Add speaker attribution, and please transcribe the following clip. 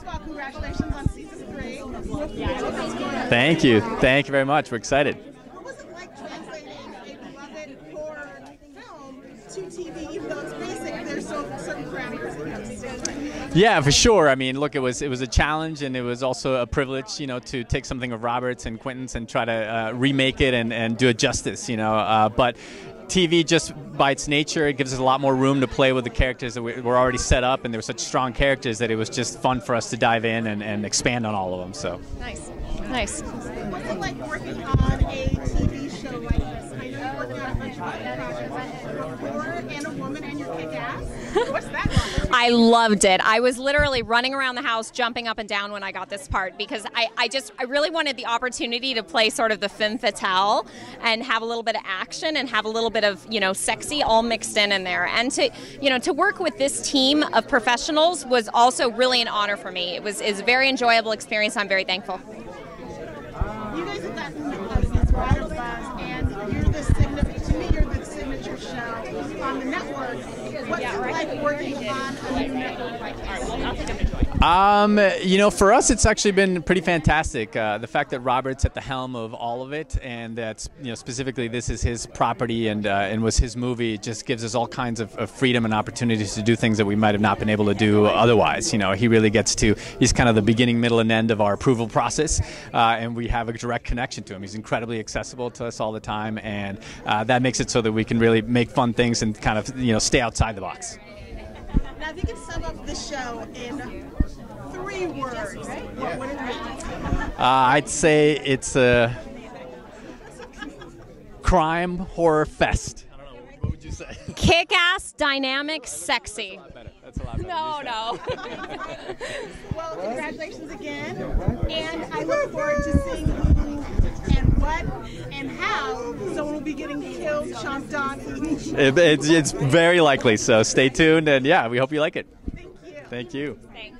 Speaker 1: first of all, congratulations on season three.
Speaker 2: Thank you. Thank you very much. We're excited.
Speaker 1: What was it like translating a beloved horror film to TV, even though it's basic? There's so certain parameters that you have to stick to.
Speaker 2: Yeah, for sure. I mean, look, it was it was a challenge, and it was also a privilege, you know, to take something of Roberts and Quentin's and try to uh, remake it and, and do it justice, you know. Uh, but TV, just by its nature, it gives us a lot more room to play with the characters that we, were already set up, and they were such strong characters that it was just fun for us to dive in and, and expand on all of them. So.
Speaker 3: Nice, nice.
Speaker 1: What's it like working on a TV show like this? I know you're working on a bunch of projects. A horror and a woman, and you're kick-ass. What's that like?
Speaker 3: I loved it. I was literally running around the house, jumping up and down when I got this part because I, I just I really wanted the opportunity to play sort of the femme fatale and have a little bit of action and have a little bit of you know sexy all mixed in in there. And to you know to work with this team of professionals was also really an honor for me. It was is a very enjoyable experience. I'm very thankful.
Speaker 1: You guys have gotten wild buzz, and you're the signature. To me, you're the signature show on the network. What's it like working on a new network like this?
Speaker 2: Um, you know, for us, it's actually been pretty fantastic. Uh, the fact that Robert's at the helm of all of it, and that you know specifically this is his property and uh, and was his movie, just gives us all kinds of, of freedom and opportunities to do things that we might have not been able to do otherwise. You know, he really gets to he's kind of the beginning, middle, and end of our approval process, uh, and we have a direct connection to him. He's incredibly accessible to us all the time, and uh, that makes it so that we can really make fun things and kind of you know stay outside the box.
Speaker 1: Now, if you could sum up the show in three words, what would it be?
Speaker 2: Uh, I'd say it's a crime horror fest. I don't know. What would you say?
Speaker 3: Kick ass, dynamic, sexy.
Speaker 2: That's a lot better.
Speaker 3: No, no.
Speaker 1: Well, congratulations again, and I look forward to seeing who and what and how someone will be getting killed, chomped on, eaten.
Speaker 2: It- it's, it's very likely. So stay tuned, and yeah, we hope you like it.
Speaker 1: Thank you.
Speaker 2: Thank you.
Speaker 3: Thanks.